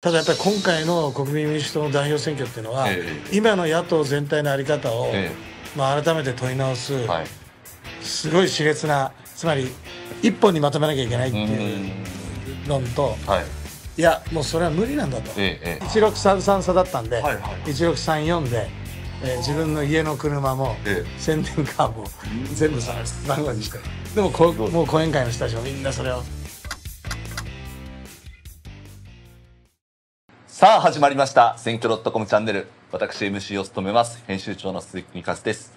ただやっぱり今回の国民民主党の代表選挙っていうのは、え今の野党全体の在り方を、えまあ、改めて問い直す、えはい。すごい熾烈なつまり一本にまとめなきゃいけないっていう論とはい。いやもうそれは無理なんだと、ええええ。1633差だったんで、はいはい。1634で、えー自分の家の車も、え宣伝カーも全部さ番号にして。でもこもう講演会の人たちもみんなそれをさあ始まりました。選挙 .com チャンネル。私 MC を務めます。編集長の鈴木美和です。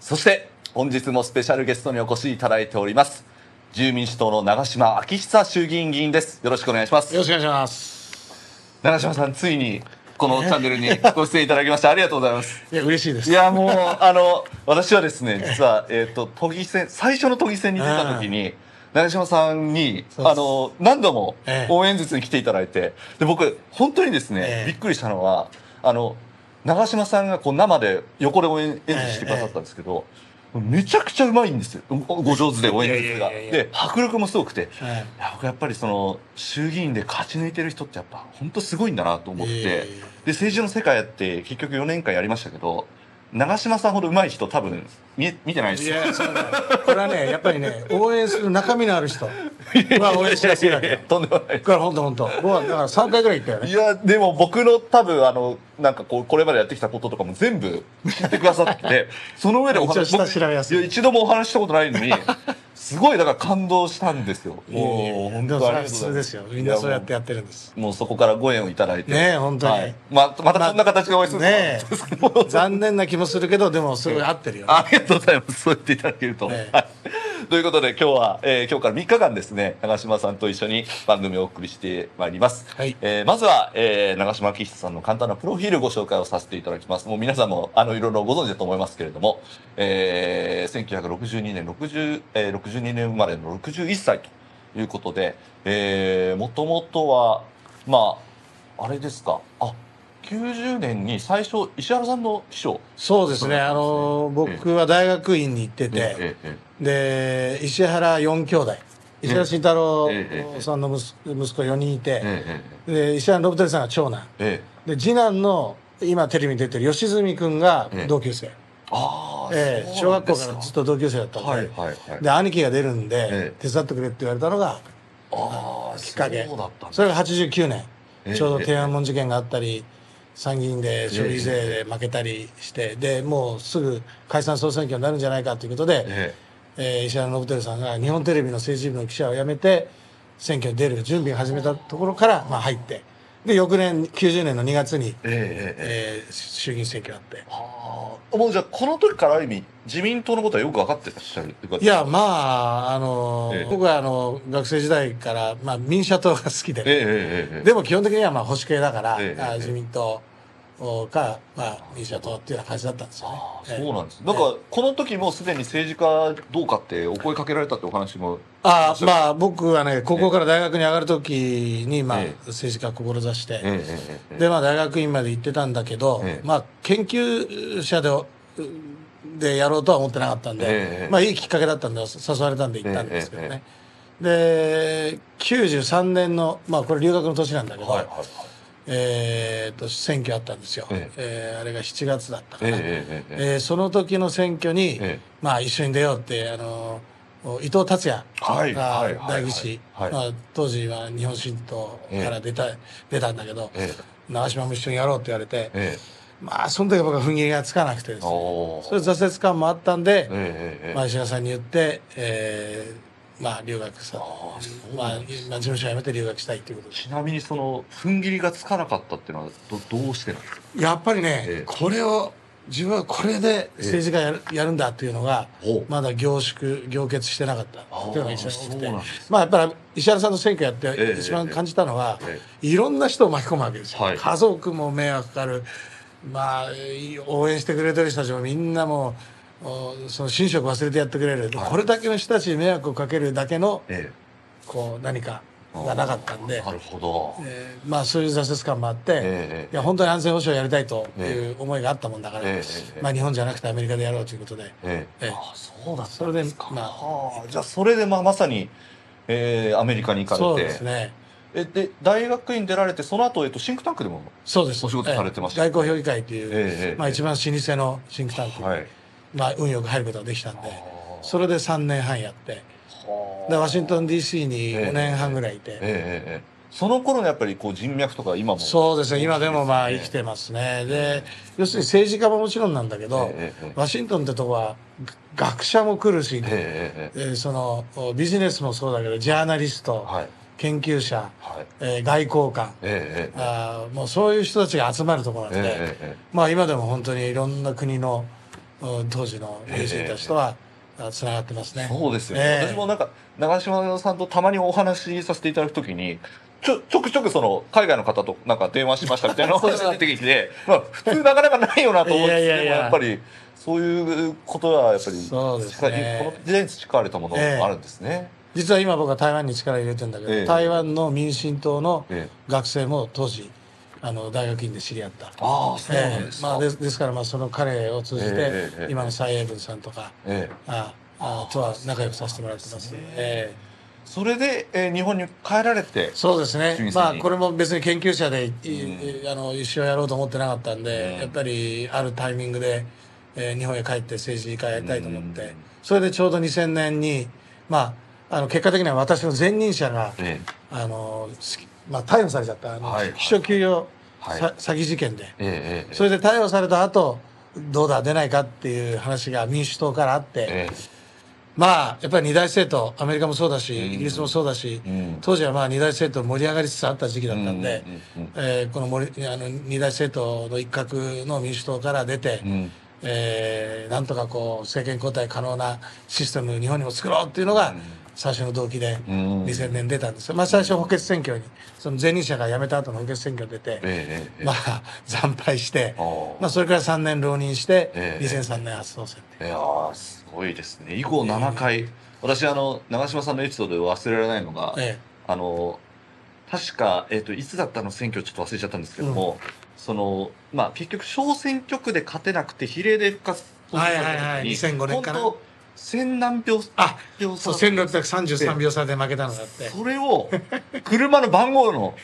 そして本日もスペシャルゲストにお越しいただいております。自由民主党の長島昭久衆議院議員です。よろしくお願いします。よろしくお願いします。長島さんついにこのチャンネルにご出演いただきましてありがとうございます。いや嬉しいです。いやもうあの私はですね実は、えー、と都議選最初の都議選に出た時に長嶋さんにあの何度もええ。応援説に来ていただいてで僕本当にですね、ええ。びっくりしたのはあの長嶋さんがこう生で横で応援演説してくださったんですけど、めちゃくちゃうまいんですよ。ごご上手で応援説が。で迫力もすごくて。僕やっぱりその衆議院で勝ち抜いてる人ってやっぱ本当すごいんだなと思って、で政治の世界やって結局4年間やりましたけど長嶋さんほど上手い人多分見え見てないですいよ。やそうだ。これはねやっぱりね応援する中身のある人。は応援しやすいわけ。よとんでもない。これ本当本当僕はだから3回ぐらい行ったよね。いやでも僕の多分あのなんかこうこれまでやってきたこととかも全部知ってくださっててその上でお話一応下調べやすい。僕や一度もお話ししたことないのにすごいだから感動したんですよ。もう本当ありがとうございます。通ですよみんなそうやってやってるんです。もうそこからご縁をいただいて。ねえ本当に。はい、ままたこんな形でお会いですけどえ。残念な気もするけどでもすごい合ってるよね。ありがとうございます。そう言っていただけると。ええ。はい。ということで今日は、えー今日から3日間ですね、長嶋さんと一緒に番組をお送りしてまいります。はいえーまずは、えー長嶋昭久さんの簡単なプロフィールご紹介をさせていただきます。もう皆さんも、あの、いろいろご存知だと思いますけれども、えー、1962年60、えー、62年生まれの61歳ということで、えー、もともとは、まあ、あれですか、あ、90年に最初、石原さんの秘書そうですね。あの僕は大学院に行っててで石原四兄弟。石原慎太郎さんの息息子4人いてええで石原信輝さんが長男。ええ。で次男の今テレビに出てる吉住君が同級生、ああ、ええ小学校からずっと同級生だったんで,、はいはいはい。で兄貴が出るんで、ええ。手伝ってくれって言われたのがああきっかけ。そうだったんだそれが89年、ええちょうど天安門事件があったり参議院で消費税で負けたりして、でもうすぐ解散総選挙になるんじゃないかということで、ええ。ー石原信輝さんが日本テレビの政治部の記者を辞めて選挙に出る準備を始めたところから、まあ、入ってで翌年90年の2月に、えええー衆議院選挙あって。ああ。もうじゃあこの時からある意味自民党のことはよく分かってらっしゃる。っていやまああのーええ。僕はあの学生時代から、まあ、民社党が好きで、ええええええ。でも基本的にはまあ保守系だから、自民党か、まあ、民社党っていうような感じだったんですよね。あ。そうなんです、なんかこの時もすでに政治家どうかってお声かけられたってお話もああまあ僕はね高校から大学に上がる時に、まあええ。政治家志して、えええええでまあ大学院まで行ってたんだけど、ええ。まあ研究者ででやろうとは思ってなかったんで、ええまあいいきっかけだったんで誘われたんで行ったんですけどね、で93年のまあこれ留学の年なんだけど、はいはいはいえー、と選挙あったんですよ、ええ。ーあれが7月だったかええな、えその時の選挙に、ええ。まあ一緒に出ようってあの伊藤達也はいが代議士はい。まあ当時は日本新党から出た,、出たんだけど、え長島も一緒にやろうって言われて、ええ。まあその時は僕は踏ん切りがつかなくてですね。それ挫折感もあったんで、ええええ。まあ、石原さんに言って、えーまあ留学さあまあ、まあ事務所辞めて留学したいっていうことで。ちなみにその踏ん切りがつかなかったっていうのはどどうしてなんですか？やっぱりね、ええ。これを自分はこれで政治家やる,、やるんだっていうのがまだ凝縮凝結してなかったっていうのが一番多くて。まあやっぱり石原さんの選挙やっええ。て一番感じたのは、えいろんな人を巻き込むわけですよ、はい。家族も迷惑かかる。まあ応援してくれてる人たちもみんなもうおその寝食忘れてやってくれる、これだけの人たちに迷惑をかけるだけのえこう何かがなかったんで。なるほど。えーまあそういう挫折感もあって、ええいや本当に安全保障やりたいという思いがあったもんだから、ええまあ日本じゃなくてアメリカでやろうということで、ええ。ええ。あそうだそれでまあ。はあじゃあそれでまあまさに、えー、アメリカに行かれて。そうですね。えで大学院出られてその後、えっとシンクタンクでも。そうです。お仕事されてましたええ。外交評議会っていう、ええまあ、一番老舗のシンクタンク。に、はいまあ、運よく入ることができたんではそれで3年半やってあ。でワシントン DC に5年半ぐらいいて、ええええええ。その頃のやっぱりこう人脈とか今も。そうですね。今でもまあええ生きてますね。で要するに政治家ももちろんなんだけど、ワシントンってとこはが学者も来るし、えーそのビジネスもそうだけどジャーナリスト、えはい。研究者、はい。えー外交官ええええ。あーもうそういう人たちが集まるところなんで、えまあ今でも本当にいろんな国のうん当時の名人たちとはつながってますね。そうですよね、ええ。私もなんか長嶋さんとたまにお話しさせていただくときにちょちょくちょくその海外の方となんか電話しましたみたいなお話が 出てきて、まあ、普通なかなかないよなと思っていやいやいや。っぱりそういうことはやっぱりそうですね。この時代に培われたものがあるんですね。実は今僕は台湾に力入れてるんだけど、ええ。台湾の民進党のええ。学生も当時あの大学院で知り合った。ああそうなんですか。ええ。まあ、ですですからまあその彼を通じて、今の蔡英文さんとかええ。ああとは仲良くさせてもらってます、ええ。それで、えー日本に帰られてそうですね。まあこれも別に研究者で、いうんあの一生やろうと思ってなかったんで、うんやっぱりあるタイミングで、えー日本へ帰って政治家やりたいと思って、うん。それでちょうど2000年にまああの結果的には私の前任者がえあの、まあ、逮捕されちゃったあの、はい。秘書給与、はい。さ詐欺事件で。ええええそれで逮捕された後どうだ出ないかっていう話が民主党からあって、えまあやっぱり二大政党アメリカもそうだし、うん。イギリスもそうだし、うん。当時はまあ二大政党盛り上がりつつあった時期だったんで、うんうんえーこの森あの二大政党の一角の民主党から出て、うんうん。えーなんとかこう政権交代可能なシステムを日本にも作ろうっていうのがうん最初の動機でうん。2000年出たんですよ、まあ、最初補欠選挙にその前任者が辞めた後の補欠選挙に出て、ええええまあ 惨敗してまあ、それから3年浪人して、ええ2003年初当選いやーすごいですね。以降7回、私あの長嶋さんのエピソードで忘れられないのが、えあの確か、えっといつだったの選挙ちょっと忘れちゃったんですけども、そのまあ結局小選挙区で勝てなくて比例で復活はいはいはい。2005年かな本当千何票あ票そう差1633秒差で負けたのがあって。それを車の番号の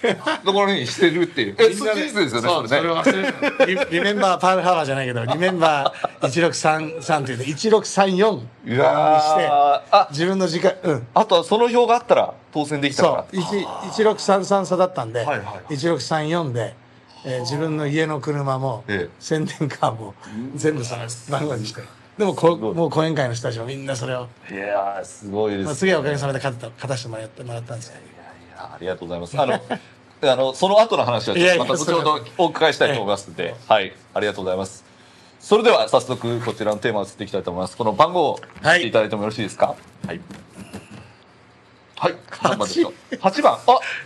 ところにしてるっていう。え事実ですよねそうそれそれねを忘れてリリメンバーパールハワーじゃないけどリメンバー1633っていうの1634いやー。あ自分の時間うん。あとはその票があったら当選できたかそらう1 1633差だったんで、はいはいはい。1634で、えー自分の家の車も、ええ。宣伝カーも全部その番号にしてでもこもう講演会の人たちもみんなそれを、いやーすごいです、まあ、次はおかげさまで勝てた勝たせてもらってもらったんですけどいやいやありがとうございます。あの、あの、その後の話はまた後ほどお伺いしたいと思いますので、はい、ありがとうございます。それでは早速こちらのテーマを移っていきたいと思います。この番号を言っていただいてもよろしいですかはい。はい、何番でしょう？8番。あ、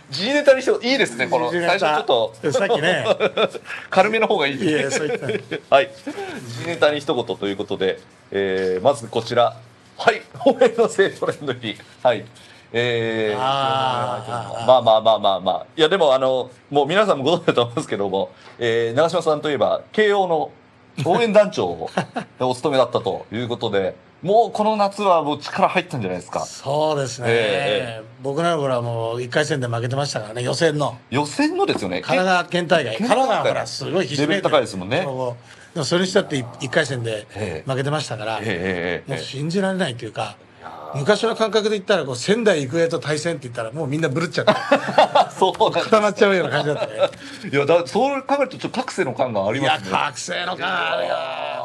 G ネタにしていいですね。この、最タ初ちょっと、さっきね 軽めの方がいいいですね。はい。G ネタに一言ということで、えー、まずこちら。はい。おめのせいトレンドに。はい。えー、あーまあまあまあまあまあ。いや、でもあの、もう皆さんもご存知だと思うんですけども、えー、長嶋さんといえば、慶応の応援団長を お務めだったということで、もうこの夏はもう力入ったんじゃないですか。そうですね、え僕らの頃はもう1回戦で負けてましたからね予選の。予選のですよね。神奈川県大会。神奈川からすごいひしめいてレベル高いですもんね。でもそれにしたって1回戦でええ。負けてましたから、もう信じられないというか昔の感覚で言ったらこう仙台育英と対戦って言ったらもうみんなブルっちゃって。そう固まっちゃうような感じだったね。いや、だそう考えると、ちょっと覚醒の感がありいやますね。覚醒の感あるよ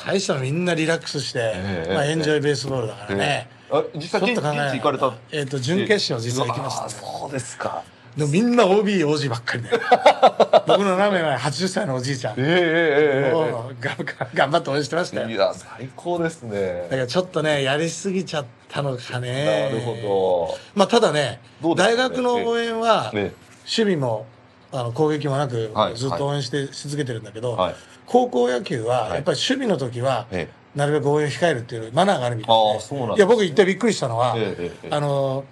これ大したのみんなリラックスして、ええまあ、エンジョイベースボールだからね、あ実際現地ちょっと考行かれた？えっ、と準決勝実は行きましたね。そうですか。でもみんな OB、OG ばっかりで 僕のラーメンは80歳のおじいちゃん、ええええ頑張って応援してましたよ。えいや、最高ですね。だ。からちょっとねやりすぎちゃったのかね。なるほまあただねね？大学の応援はえ守備もあの攻撃もなくはいずっと応援してし続けてるんだけど、はい。高校野球ははい。やっぱり守備の時はえなるべく応援を控えるっていうマナーがあるみたいで。ああそうなんですいや僕行ってびっくりしたのは、あの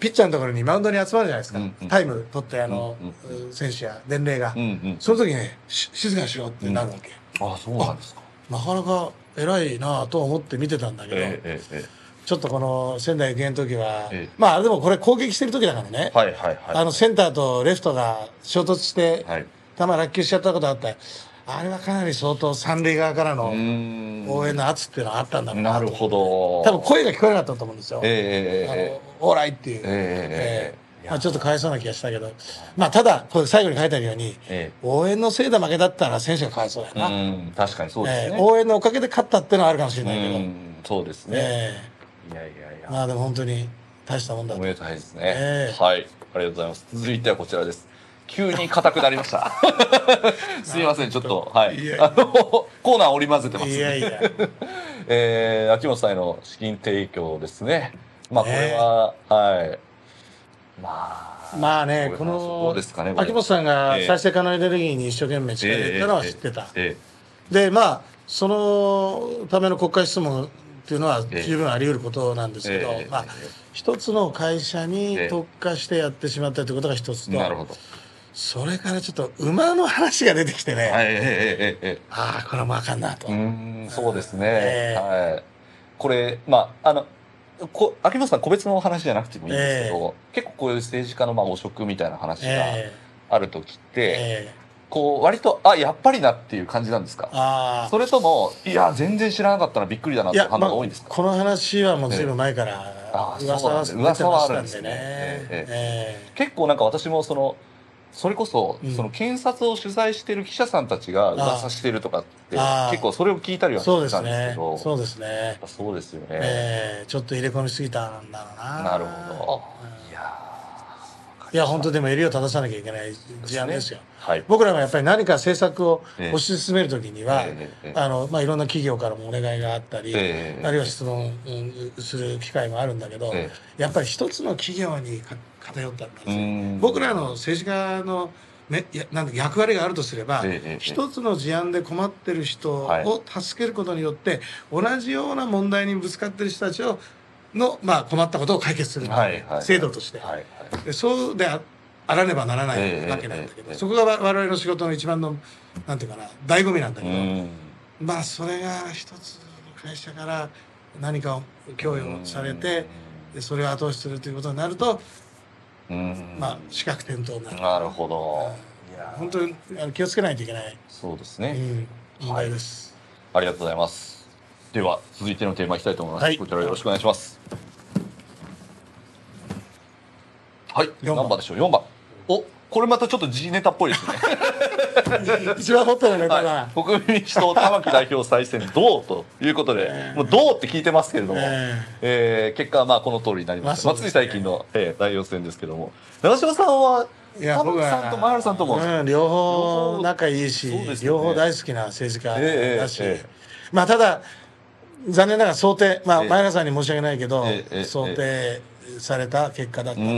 ピッチャーのところにマウンドに集まるじゃないですか、うんうん。タイム取ってあの、うん選手や伝令が、うんうん。その時ねし静かにしろってなるわけ、あ、そうなんですか。なかなか偉いなぁと思って見てたんだけど、えええええちょっとこの仙台育英の時は、ええ。まあでもこれ攻撃してる時だからね、はいはいはい。あのセンターとレフトが衝突して、はい。球落球しちゃったことあってあれはかなり相当三塁側からの応援の圧っていうのはあったんだろうなと。なるほど。多分声が聞こえなかったと思うんですよ、ええあええのオーライっていう、ええええまあ、ちょっとかわいそうな気がしたけど、まあ、ただこれ最後に書いてあるようにえ応援のせいで負けだったら選手がかわいそうだよえな、うん、確かにそうですね。ええ応援のおかげで勝ったっていうのはあるかもしれないけど、うん、そうですね。えいやいやいや。えまあでも本当に大したもんだとおめでたいですね、ええはい。ありがとうございます。続いてはこちらです。急に硬くなりました。すいません、ちょっと、はい。いやいやあの、コーナー織り交ぜてます。いやいや えー、秋元さんへの資金提供ですね。まあ、これは、はい。まあ、まあねこのうですかね、これ秋元さんがええ再生可能エネルギーに一生懸命力入れたのは知ってた、えでまあそのための国会質問っていうのはええ。十分あり得ることなんですけど、ええ。まあ、一つの会社にええ。特化してやってしまったということが一つと、えなるほど。それからちょっと馬の話が出てきてね、はい、ええええええ。ああこれはもうあかんなと、うーん、そうですね。ええ。はい。これ、まあ、あの、こ秋元さん個別の話じゃなくてもいいんですけど、結構こういう政治家のまあ汚職みたいな話がえある時っえて、ええこう割とあやっぱりなっていう感じなんですか？あそれともいや全然知らなかったらびっくりだなって反まあ、応が多いんですか、この話はもうずいぶん前からああ噂はそうなんです出てましたんでね噂はあるんですね。ええ。結構なんか私もそのそれこそ、うん。その検察を取材してる記者さんたちが噂してるとかってああ結構それを聞いたりはしたんですけねど。そうですね。そうですよね、ええ。ちょっと入れ込みすぎたんだろうな。なるほど。うん。いやいや本当でも襟を正さなきゃいけない事案ですよ。はい。僕らがやっぱり何か政策をええ。推し進めるときには、あのまあ、いろんな企業からもお願いがあったり、ええ。あるいは質問うんする機会もあるんだけど、えやっぱり一つの企業にか偏ったんですうよん。僕らの政治家のめやなんだ役割があるとすれば、一つの事案で困ってる人はい。を助けることによって、同じような問題にぶつかってる人たちをの、まあ、困ったことを解決する、制度として、そうでああらねばならないええわけなんだけど、ええそこが我々の仕事の一番のなんていうかな醍醐味なんだけど、うん。まあそれが一つの会社から何かを供与されて、でそれを後押しするということになると、うん。まあ資格転倒になる。なるほど。いや本当にあの気をつけないといけない、そうですね、うん、問題です。ありがとうございます。では、続いてのテーマいきたいと思います。はい。こちらよろしくお願いします。はい、四番。何番でしょう ?4 番。お、これまたちょっと G ネタっぽいですね。一番掘ってるネタが、はい、国民民主党玉木代表再選どうということで、ええ。もうどうって聞いてますけれども、ええ。ー結果はまあこの通りになりました。松井まあそうですね。最近の、えー代表選ですけども、長嶋さんは、いや玉木さんと前原さんとも、うん、両方仲いいし、そうですよね。両方大好きな政治家ええだし、ええ。まあただ残念ながら想定まあええ。前原さんに申し訳ないけど、ええええ想定された結果だったうな。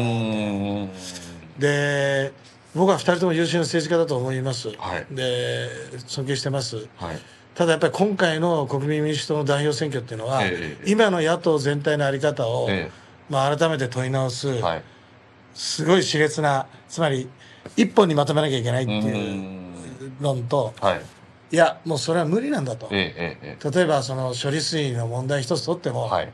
で僕は2人とも優秀な政治家だと思います、はいで尊敬してますはい。ただやっぱり今回の国民民主党の代表選挙っていうのは、ええ今の野党全体の在り方を、えまあ、改めて問い直す、えはい。すごい熾烈なつまり一本にまとめなきゃいけないってういうー論とはい。いやもうそれは無理なんだと、例えばその処理水の問題一つ取っても、えはい。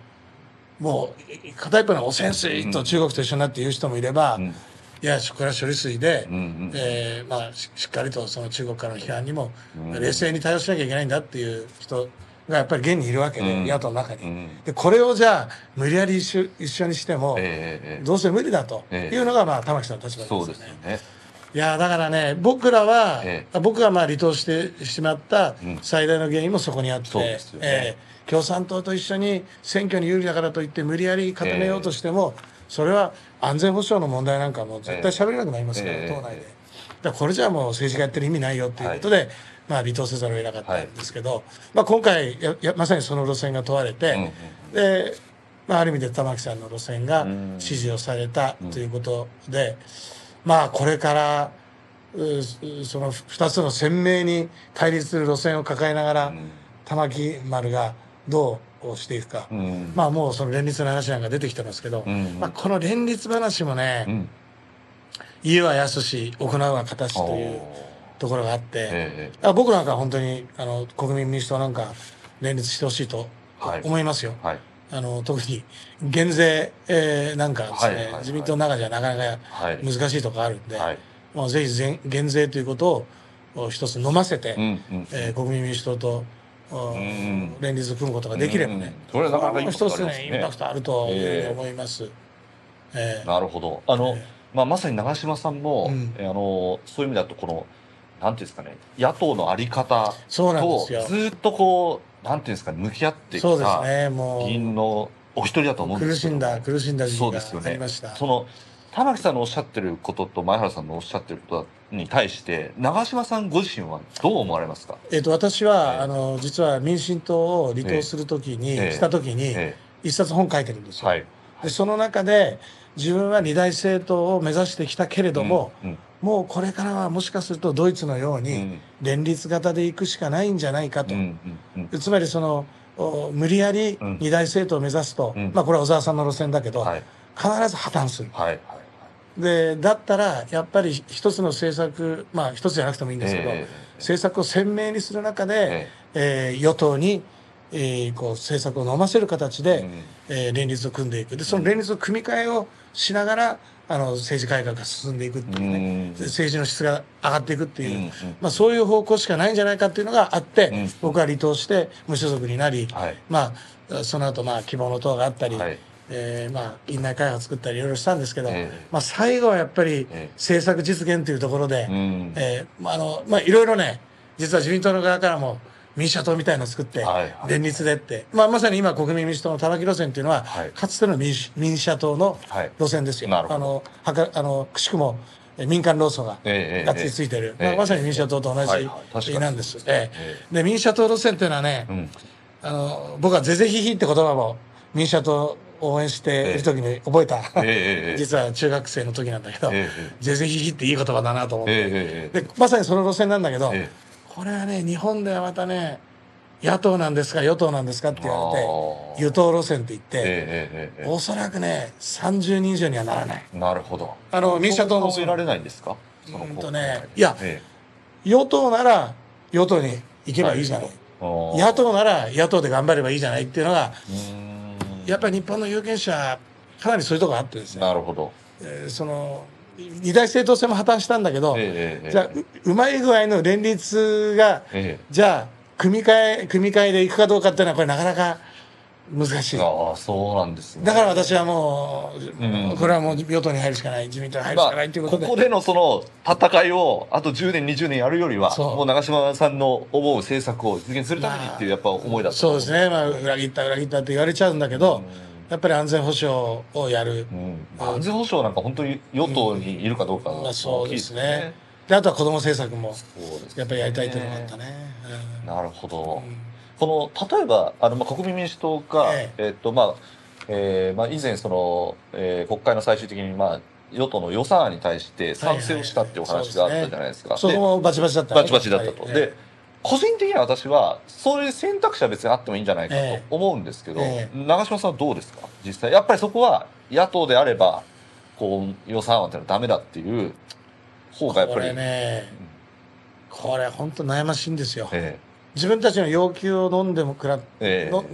もう片一方の汚染水と中国と一緒になって言う人もいれば、うん。いやこれは処理水で、うんうんえーまあ、ししっかりとその中国からの批判にもうん冷静に対応しなきゃいけないんだっていう人がやっぱり現にいるわけで、うん野党の中に。うんでこれをじゃあ無理やり一緒一緒にしても、どうせ無理だとええ。いうのが、まあ、玉木さんの立場ですよね。そうですよね。いやだからね僕らは、え僕がまあ離党してしまったうん。最大の原因もそこにあって、そうですよね。えー共産党と一緒に選挙に有利だからといって無理やり固めようとしても、それは安全保障の問題なんかもう絶対喋れなくなりますから、ええ党内で。だこれじゃもう政治家やってる意味ないよっていうことで、まあ離党せざるを得なかったんですけど、まあ今回ややまさにその路線が問われて、うんうんで、まあ、ある意味で玉木さんの路線がうん。支持をされたということで、まあこれからうその2つの鮮明に対立する路線を抱えながら、玉木丸がどうしていくか、うん。まあもうその連立の話なんか出てきてますけど、うんまあ、この連立話もね、うん。言うは易し行うは形というところがあって、えあ僕なんかは本当にあの国民民主党なんか連立してほしいとはい。思いますよ。えはい。あの特に減税、えーなんかですね、はいはいはい。自民党の中じゃなかなかはい。難しいところあるんで、はい。もうぜひぜ減税ということを一つ飲ませて、うんうん。えー国民民主党と、連立組むことができればね、うん。それはなかなか一つねインパクトあると思います。えーなるほど。あの、えまあ、まさに長嶋さんも、あの、そういう意味だと、この、なんていうんですかね、野党のあり方そうなんでとすよ。ずっとこう、なんていうんですかね、向き合ってきそうですたね、も議員のお一人だと思ううん苦ですけどしんだ、苦しんだ時期がそうですよね。ありました。その、玉木さんのおっしゃってることと前原さんのおっしゃってることに対して、長嶋さんご自身はどう思われますか？えっと私は、ええあの実は民進党を離党するときに、ええしたときに、え一冊本書いてるんですよ。えはい。でその中で自分は二大政党を目指してきたけれども、うん、もうこれからはもしかするとドイツのよううん、に連立型で行くしかないんじゃないかと。うん、うん、うん、つまりそのお無理やりうん二大政党を目指すと、うんまあこれは小沢さんの路線だけど、はい、必ず破綻する。はい、はい。でだったらやっぱり一つの政策まあ一つじゃなくてもいいんですけど、え政策を鮮明にする中えで、えー与党に、えーこう政策を飲ませる形で、えうん。えー連立を組んでいく。でその連立の組み替えをしながらあの政治改革が進んでいくっていうね、うん。政治の質が上がっていくっていう、うんうん。まあ、そういう方向しかないんじゃないかっていうのがあって、うん。僕は離党して無所属になり、はい、まあ、その後まあ希望の党があったり、はい、えーまあ、院内開発作ったりいろいろしたんですけど、ええ。まあ、最後はやっぱりええ。政策実現というところで、うん、えーまああのまあ、いろいろね実は自民党の側からも民主党みたいのを作って、はいはい連立でって、まあ、まさに今国民民主党の玉木路線っていうのは、はい。かつての民主民主党のはい。路線ですよ。なるほど。あのはかあのくしくもえー民間労組がええええがっつりついてる、ええまあ、まさに民主党と同じなんです。ええ。で民主党路線っていうのはね、うん、あの僕は「ぜぜひひ」って言葉も民主党を応援している時に覚えた、え実は中学生の時なんだけどえ「ぜぜひひ」っていい言葉だなと思って、でまさにその路線なんだけど、ええ。これはね日本ではまたね野党なんですか与党なんですかって言われて与党路線って言って、ええおそらくね30人以上にはならない。えなるほど。あの民主党のそう得られないんですか？うんとねいやえ与党なら与党に行けばいいじゃない、野党なら野党で頑張ればいいじゃないっていうのがやっぱり日本の有権者かなりそういうところあってですね、なるほど。えーその二大政党制も破綻したんだけど、えじゃあううまい具合の連立がえ。じゃあ組み替え組み替えでいくかどうかっていうのはこれなかなか難しい。えああ、そうなんですね。だから私はもう、うん。これはもう与党に入るしかない自民党に入るしまかないというあ、ことで、ここでのその戦いをあと10年20年やるよりはもう長嶋さんの思う政策を実現するためにっていうやっぱ思いだったそうですね、まあ、裏切った裏切ったって言われちゃうんだけど、やっぱり安全保障をやる、うん。安全保障なんか本当に与党にいるかどうかまあ、大そうできいですすね。ね。であとは子ども政策もやっぱりやりたいというのがあったね、なるほど。う。んこの例えばあの、まあ、国民民主党が、ええ。っとまあえーまあ、以前その、えー国会の最終的に、まあ、与党の予算案に対して賛成をしたっていうお話があったじゃないですか。そこでもバチバチだったバチバチだったと。で個人的には私はそういう選択肢は別にあってもいいんじゃないかええ。と思うんですけど、え長嶋さんはどうですか？実際。やっぱりそこは野党であればこう予算案ってのはダメだっていう方がやっぱり、これねこれ本当悩ましいんですよ。え自分たちの要求を飲んでもくら、ええ。の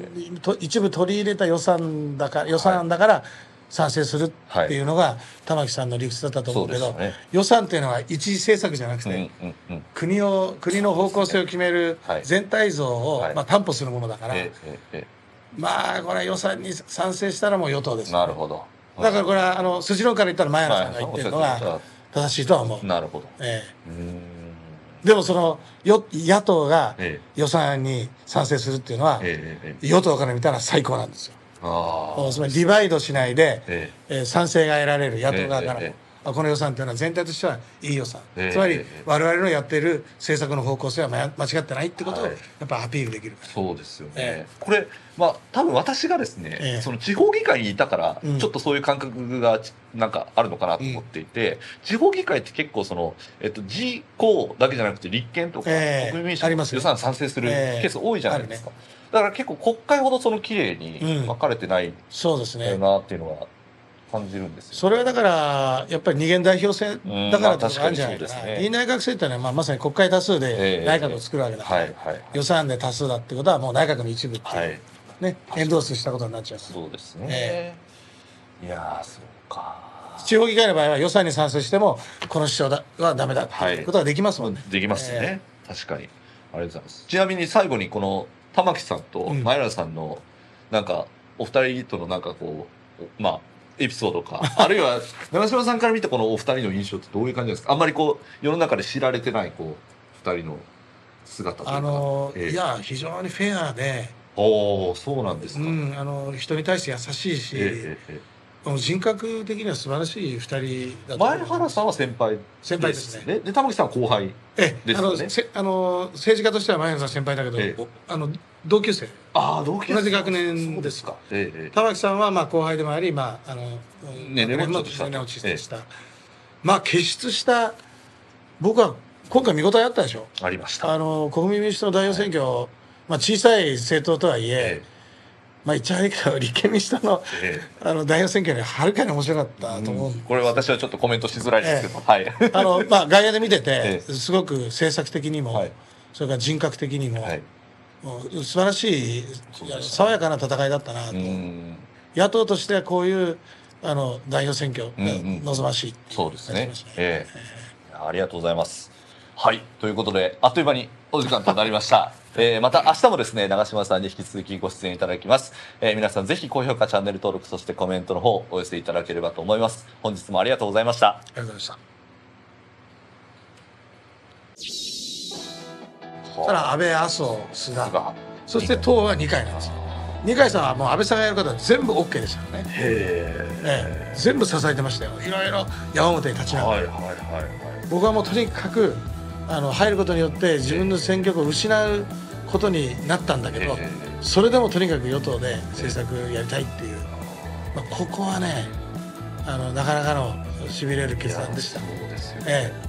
と一部取り入れた予算だから予算案だから賛成するっていうのが玉木さんの理屈だったと思うけど、ね。予算っていうのは一時政策じゃなくて、うんうんうん。国を国の方向性を決めるはい。全体像を、はい。まあ、担保するものだから、ええええまあこれは予算に賛成したらもう与党ですなるほど。だからこれはあの筋論から言ったら前原さんが言ってるのはが正しいとは思う、なるほど。えうーん。えでもそのよ野党がえ予算案に賛成するっていうのは与党から見たら最高なんですよ。ああつまりディバイドしないで、ええ。ー賛成が得られる野党側からも、えこの予算というのは全体としてはいい予算、ええ。つまりええ我々のやっている政策の方向性はま間違ってないってことをはい。やっぱアピールできるから、そうですよね、えこれまあ多分私がですね、ええ。その地方議会にいたから、うんちょっとそういう感覚がちなんかあるのかなと思っていて、地方議会って結構その、えっと、自公だけじゃなくて立憲とか、ええ国民民主ありますよ予算賛成するケえ。えース多いじゃないですか、だから結構国会ほどその綺麗にうん。分かれてないそうですね。なっていうのは感じるんですよ、それはだからやっぱり二元代表制うんだからってことがあるんじゃないかな、まあね。内閣制っていうのはまあまさに国会多数ええで内閣を作るわけだから、はいはい予算案で多数だってことはもう内閣の一部っていう、はい。ねエンドースしたことになっちゃうそうですね、えいやーそうか。地方議会の場合は予算に賛成してもこの市長だはダメだっていうことができますもんね、できますね、確かに。ありがとうございます。ちなみに最後にこの玉木さんとうん。前原さんのなんかお二人とのなんかこうまあエピソードか。あるいは長嶋さんから見てこのお二人の印象ってどういう感じですか？あんまりこう世の中で知られてないこう二人の姿というかあのええ。いや非常にフェアで、おおそうなんですか、うん、あの人に対して優しいし、ええええもう人格的には素晴らしい二人だえと思前原さんは先輩先輩ですね。で玉木さんは後輩ですよね。あの政治家としては前原さん先輩だけど、あの同級生。ああ同級生。同じ学年ですか。ええええ。玉木さんはまあ後輩でもあり、まあ、あの年齢もちょっと下年齢もちょっと下まあ傑出した僕は今回見応えあったでしょ。ありました。あの国民民主党の代表選挙、まあ、小さい政党とはいえ、えまあいけど立憲民主党のええ。あの代表選挙よりはるかに面白かったと思う、これ私はちょっとコメントしづらいですけど、はい。あのまあ外野で見ててえすごく政策的にも、はい。それから人格的にも、はい。もう素晴らしい爽やかな戦いだったなと、うん。野党としてはこういうあの代表選挙望ましいっていそうですね。ええ。ありがとうございます。はい。ということで、あっという間にお時間となりました。えーまた明日もですね、長嶋さんに引き続きご出演いただきます。えー皆さんぜひ高評価、チャンネル登録、そしてコメントの方お寄せいただければと思います。本日もありがとうございました。ありがとうございましたたら安倍麻生菅がそして党は二階なんですよ二階さんはもう安倍さんがやることは全部 OK ですからね、へええ、全部支えてましたよいろいろ山本に立ちえ。ながら、はいはいはいはい。僕はもうとにかくあの入ることによって自分の選挙区を失うことになったんだけど、えそれでもとにかく与党で政策やりたいっていう、まあ、ここはねあのなかなかのしびれる決断でした。そうですよね。ええ